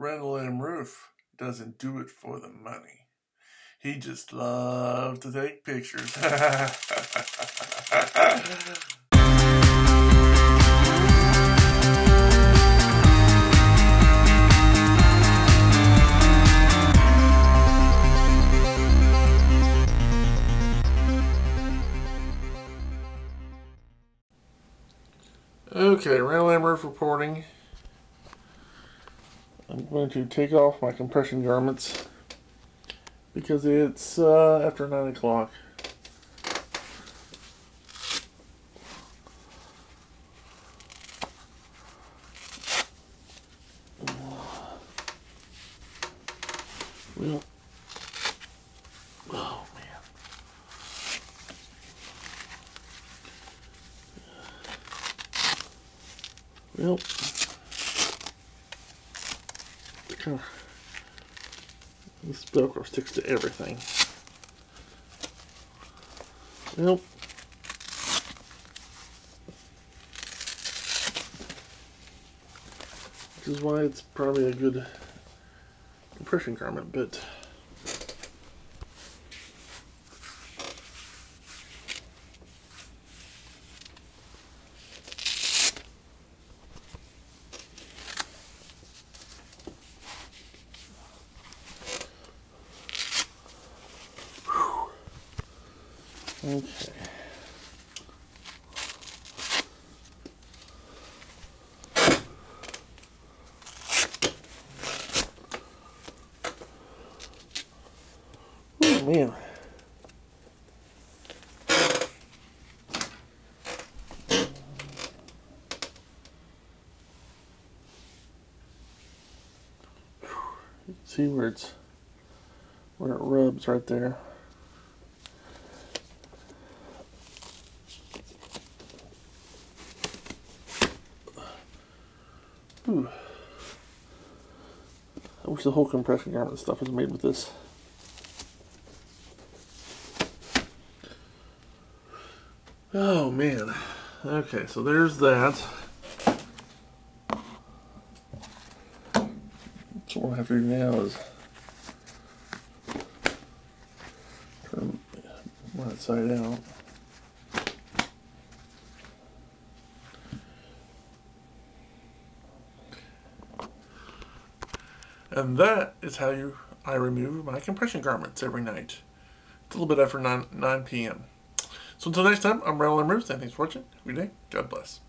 Randall M. Rueff doesn't do it for the money. He just loves to take pictures. Okay, Randall. Rueff reporting. I'm going to take off my compression garments because it's uh, after 9 o'clock. Well, oh man. Well, this Velcro sticks to everything. Nope. which is why it's probably a good compression garment, but Okay. Oh man. See where it's where it rubs right there. Ooh. I wish the whole compression garment stuff was made with this. Oh man. Okay, so there's that. So what I have to do now is turn right side out. And that is how you I remove my compression garments every night. It's a little bit after 9, 9 p.m. So until next time, I'm Randall. Rueff. Thanks for watching. Good day, God bless.